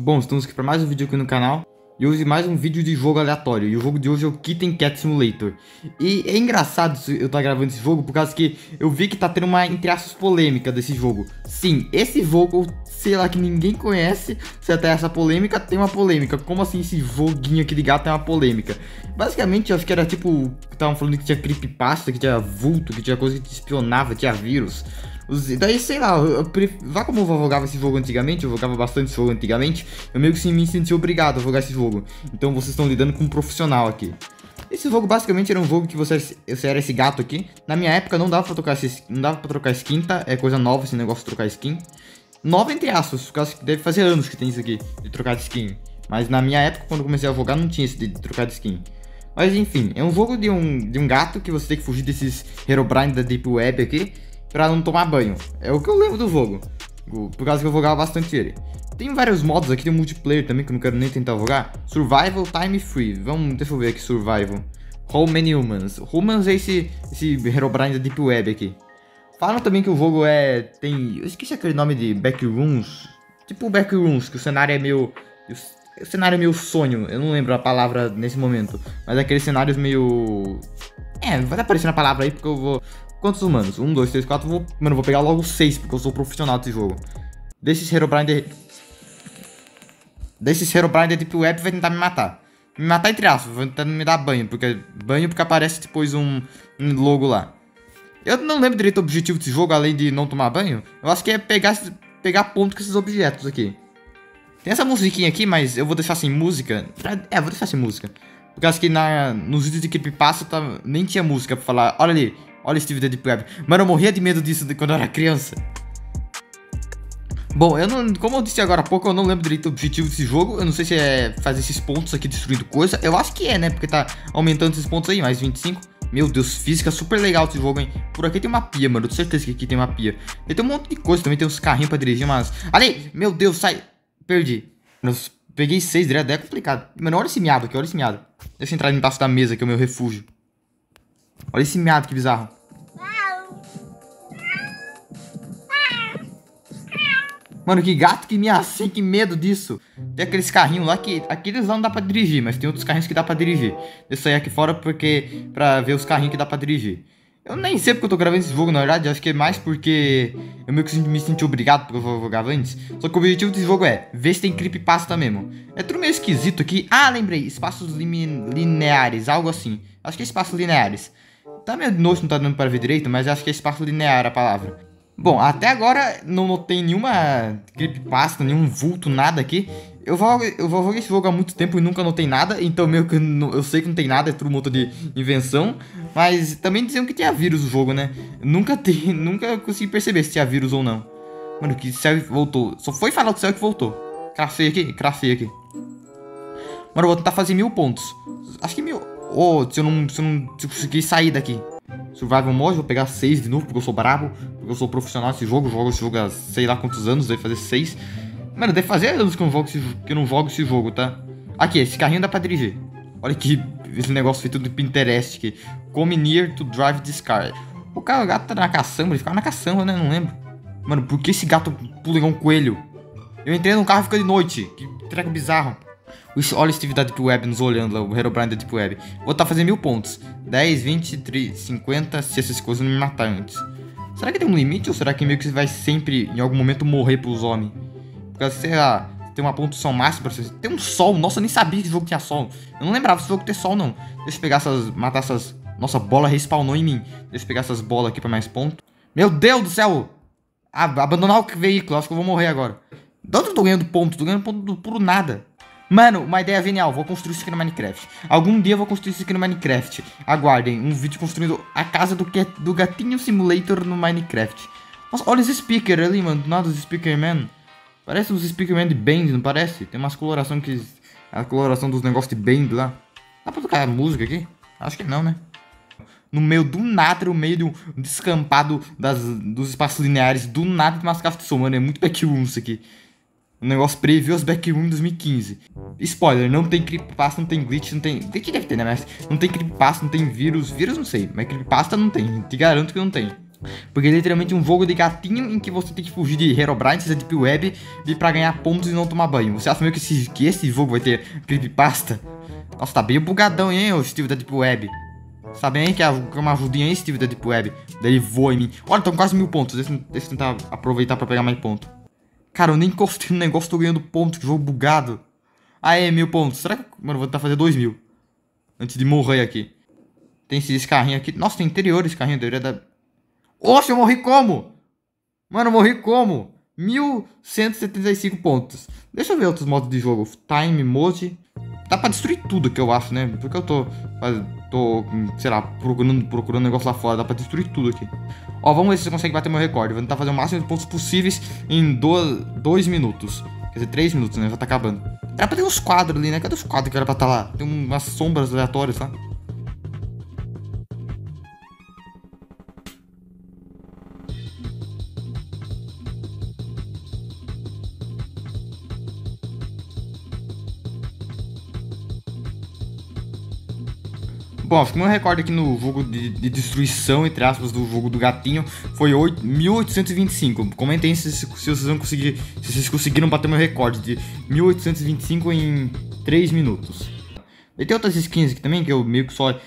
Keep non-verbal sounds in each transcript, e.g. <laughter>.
Bom, estamos aqui para mais um vídeo aqui no canal e hoje mais um vídeo de jogo aleatório. E o jogo de hoje é o Kitten Cat Simulator. E é engraçado eu estar gravando esse jogo por causa que eu vi que tá tendo uma, entre aspas, polêmica desse jogo. Sim, esse jogo, sei lá, que ninguém conhece, se até essa polêmica, tem uma polêmica. Como assim esse joguinho aqui de gato tem uma polêmica? Basicamente, eu acho que era tipo, estavam falando que tinha creepypasta, que tinha vulto, que tinha coisa que te espionava, tinha vírus. Daí, sei lá, eu, eu, como eu jogava esse jogo antigamente, eu jogava bastante esse jogo antigamente, eu meio que sim, me senti obrigado a jogar esse jogo. Então vocês estão lidando com um profissional aqui. Esse jogo basicamente era um jogo que você, você era esse gato aqui. Na minha época não dava pra trocar, esse, não dava pra trocar skin, tá? É coisa nova esse negócio de trocar skin. Nova entre aspas, que deve fazer anos que tem isso aqui, de trocar de skin. Mas na minha época, quando eu comecei a jogar, não tinha esse de trocar de skin. Mas enfim, é um jogo de um, de um gato que você tem que fugir desses Herobrine da Deep Web aqui pra não tomar banho. É o que eu lembro do jogo. Por causa que eu jogava bastante ele. Tem vários modos aqui, tem multiplayer também que eu não quero nem tentar jogar. Survival Time Free. Vamos, deixa eu ver aqui, Survival. How Many Humans. Humans é esse, esse Herobrine da Deep Web aqui. Falam também que o jogo é... tem... Eu esqueci aquele nome de Backrooms. Tipo Backrooms, que o cenário é meio... O cenário é meio sonho. Eu não lembro a palavra nesse momento. Mas é aqueles cenários meio... É, vai aparecer a palavra aí porque eu vou Quantos humanos? Um, dois, três, quatro. Vou... Mano, vou pegar logo seis, porque eu sou profissional desse jogo. Desses Herobrine de... Desses Herobrine de Deep Web vai tentar me matar. Me matar entre aspas, vai tentar me dar banho. Porque banho porque aparece depois um, um logo lá. Eu não lembro direito o objetivo desse jogo, além de não tomar banho. Eu acho que é pegar, pegar ponto com esses objetos aqui. Tem essa musiquinha aqui, mas eu vou deixar sem música. É, vou deixar sem música. Porque acho que na, nos vídeos de Creepypasta tá, nem tinha música pra falar. Olha ali, Olha Steve the Deep Web. Mano, eu morria de medo disso quando eu era criança. Bom, eu não, como eu disse agora há pouco, eu não lembro direito o objetivo desse jogo. Eu não sei se é fazer esses pontos aqui destruindo coisa. Eu acho que é, né? Porque tá aumentando esses pontos aí, mais 25. Meu Deus, física super legal esse jogo, hein? Por aqui tem uma pia, mano. Eu tenho certeza que aqui tem uma pia. E tem um monte de coisa também. Tem uns carrinhos pra dirigir, mas... Ali! Meu Deus, sai! Perdi. Eu peguei seis direto, é complicado. Mano, olha esse miado aqui, olha esse miado. Deixa eu entrar embaixo da mesa, que é o meu refúgio. Olha esse miado, que bizarro. Mano, que gato que me assim, que medo disso. Tem aqueles carrinhos lá que... Aqueles lá não dá pra dirigir, mas tem outros carrinhos que dá pra dirigir. Eu saí aqui fora porque... Pra ver os carrinhos que dá pra dirigir. Eu nem sei porque eu tô gravando esse jogo, na verdade. Acho que é mais porque eu meio que me senti obrigado porque eu jogava antes. Só que o objetivo desse jogo é ver se tem creepypasta mesmo. É tudo meio esquisito aqui. Ah, lembrei. Espaços lineares, algo assim. Acho que é espaços lineares. Tá meio noite, não tá dando para ver direito, mas acho que é espaço linear a palavra. Bom, até agora não notei nenhuma creepypasta, nenhum vulto, nada aqui. Eu vou, eu vou jogar esse jogo há muito tempo e nunca notei nada, então meio que eu, eu sei que não tem nada, é tudo um de invenção. Mas também diziam que tinha vírus o jogo, né? Nunca, <laughs> tem, nunca consegui perceber se tinha vírus ou não. Mano, que céu voltou. Só foi falar do céu que voltou. Crafei aqui, crafei aqui. Mano, eu vou tentar fazer mil pontos. Acho que mil... Oh, se eu não, se eu não se eu conseguir sair daqui. Survival Mode, vou pegar 6 de novo, porque eu sou brabo, eu sou profissional nesse jogo, jogo esse jogo há sei lá quantos anos, deve fazer 6. Mano, deve fazer anos que eu, não jogo esse, que eu não jogo esse jogo, tá? Aqui, esse carrinho dá pra dirigir. Olha que esse negócio feito do Pinterest aqui. Come near to drive this car. O cara, o gato tá na caçamba, ele ficava na caçamba, né? Não lembro. Mano, por que esse gato pula igual um coelho? Eu entrei no carro e fica de noite. Que treco bizarro. Olha o Steve da Deep Web nos olhando lá, o Herobrine da Deep Web. Vou estar tá fazendo mil pontos. 10, 20, 30, 50, se essas coisas não me matar antes. Será que tem um limite ou será que meio que você vai sempre, em algum momento, morrer pros homens? Porque, sei lá, tem uma pontuação máxima pra você. Tem um sol. Nossa, eu nem sabia que esse jogo tinha sol. Eu não lembrava desse jogo ter sol, não. Deixa eu pegar essas. Matar essas. Nossa, bola respawnou em mim. Deixa eu pegar essas bolas aqui pra mais pontos. Meu Deus do céu! Abandonar o veículo. Acho que eu vou morrer agora. De onde eu tô ganhando ponto? Tô ganhando ponto por nada. Mano, uma ideia genial, vou construir isso aqui no Minecraft. Algum dia eu vou construir isso aqui no Minecraft. Aguardem, um vídeo construindo a casa do, do gatinho simulator no Minecraft. Nossa, olha os speakers ali, mano. Do nada os speaker man. Parece os speaker man de Band, não parece? Tem umas coloração que... A coloração dos negócios de Band lá. Dá pra tocar música aqui? Acho que não, né? No meio do nada, no meio de um descampado das, dos espaços lineares, do nada tem umas som, mano. É muito backroom isso aqui. O negócio previu os backroom em 2015. Spoiler, não tem creepypasta, não tem glitch, não tem... Glitch deve ter, né? Mas não tem creepypasta, não tem vírus. Vírus não sei, mas creepypasta não tem. Te garanto que não tem. Porque é literalmente um jogo de gatinho em que você tem que fugir de Herobrine, de Deep Web, e pra ganhar pontos e não tomar banho. Você acha mesmo que esse, que esse jogo vai ter creepypasta? Nossa, tá bem bugadão, hein, o Steve da Deep Web. Sabe aí que é uma ajudinha aí, Steve da Deep Web. Daí ele voa em mim. Olha, estão quase mil pontos. Deixa, deixa eu tentar aproveitar pra pegar mais pontos. Cara, eu nem encostei no negócio, tô ganhando pontos. Que jogo bugado. Aê, mil pontos. Será que... Mano, vou tentar fazer dois mil. Antes de morrer aqui. Tem esses carrinhos aqui. Nossa, tem interior esse carrinho. Deveria dar... Oxe, eu morri como? Mano, eu morri como? 1175 pontos. Deixa eu ver outros modos de jogo. Time, mode. Dá pra destruir tudo que eu acho, né? Porque eu tô, tô, sei lá, procurando, procurando negócio lá fora. Dá pra destruir tudo aqui. Ó, vamos ver se você consegue bater meu recorde. Vou tentar fazer o máximo de pontos possíveis em 2 minutos. Quer dizer, 3 minutos, né? Já tá acabando. Era pra ter uns quadros ali, né? Cadê os quadros que era pra estar tá lá? Tem umas sombras aleatórias lá. Bom, acho que meu recorde aqui no jogo de, de, destruição, entre aspas, do jogo do gatinho foi 8, 1825. Comentem se, se, vocês vão conseguir, se vocês conseguiram bater meu recorde de 1825 em 3 minutos. E tem outras skins aqui também, que eu meio que só...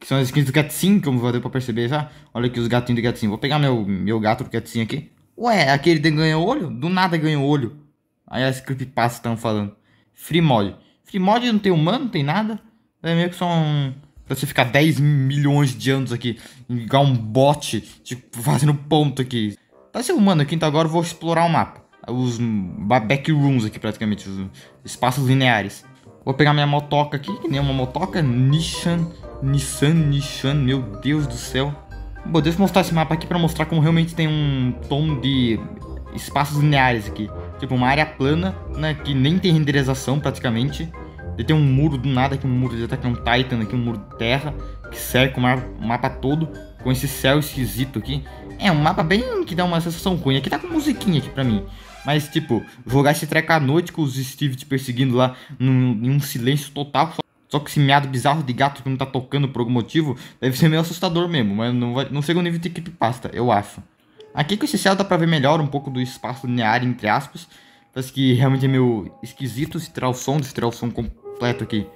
Que são as skins do Gatsim, como dar pra perceber já. Olha aqui os gatinhos do Gatsim. Vou pegar meu, meu gato do Gatsim aqui. Ué, aquele ganha olho? Do nada ganhou olho. Aí as creepypastas estão falando. Free mod. Free mod não tem humano, não tem nada. É meio que só um Pra você ficar 10 milhões de anos aqui, igual um bot, tipo, fazendo ponto aqui. Pra ser humano aqui, então agora eu vou explorar o mapa. Os backrooms aqui, praticamente, os espaços lineares. Vou pegar minha motoca aqui, que nem uma motoca, Nissan, Nissan, Nissan, meu Deus do céu. Bom, deixa eu mostrar esse mapa aqui pra mostrar como realmente tem um tom de espaços lineares aqui. Tipo, uma área plana, né, que nem tem renderização praticamente. Ele tem um muro do nada aqui, um muro de ataque, um Titan aqui, um muro de terra, que cerca o mapa, todo, com esse céu esquisito aqui. É um mapa bem que dá uma sensação ruim. Aqui tá com musiquinha aqui pra mim. Mas, tipo, jogar esse treco à noite com os Steve te perseguindo lá num, em um silêncio total. Só que esse meado bizarro de gato que não tá tocando por algum motivo deve ser meio assustador mesmo. Mas não, vai, não chega o nível de equipe pasta, eu acho. Aqui com esse céu dá pra ver melhor um pouco do espaço linear, entre aspas. Parece que realmente é meio esquisito se tirar o som, se tirar o som completo aqui.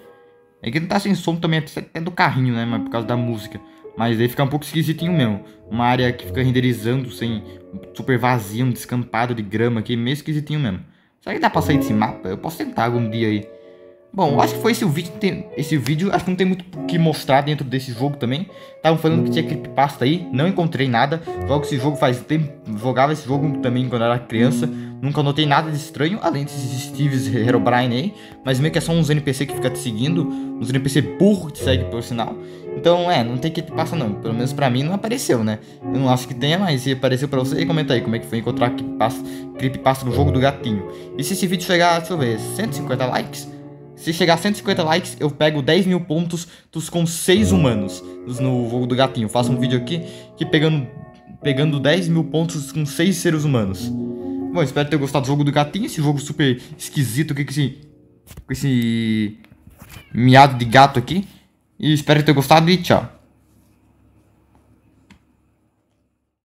É que não tá sem som também, até do carrinho, né? Mas por causa da música. Mas aí fica um pouco esquisitinho mesmo. Uma área que fica renderizando sem super vazio, um descampado de grama aqui, meio esquisitinho mesmo. Será que dá pra sair desse mapa? Eu posso tentar algum dia aí. Bom, acho que foi esse o vídeo. Tem, esse vídeo, acho que não tem muito o que mostrar dentro desse jogo também. Estavam falando que tinha creepypasta aí, não encontrei nada. Jogo esse jogo faz tempo, jogava esse jogo também quando era criança. Nunca notei nada de estranho, além desses Steves Herobrine aí. Mas meio que é só uns NPC que fica te seguindo. Uns NPC burro que te segue por sinal. Então, é, não tem creepypasta não. Pelo menos pra mim não apareceu, né? Eu não acho que tenha, mas se apareceu pra você, comenta aí como é que foi encontrar creepypasta no jogo do gatinho. E se esse vídeo chegar, deixa eu ver, 150 likes? Se chegar a 150 likes, eu pego 10 mil pontos dos com 6 humanos no jogo do gatinho. faço um vídeo aqui que pegando, pegando 10 mil pontos com 6 seres humanos. Bom, espero ter gostado do jogo do gatinho. Esse jogo super esquisito aqui com esse, com esse miado de gato aqui. E espero ter gostado e tchau.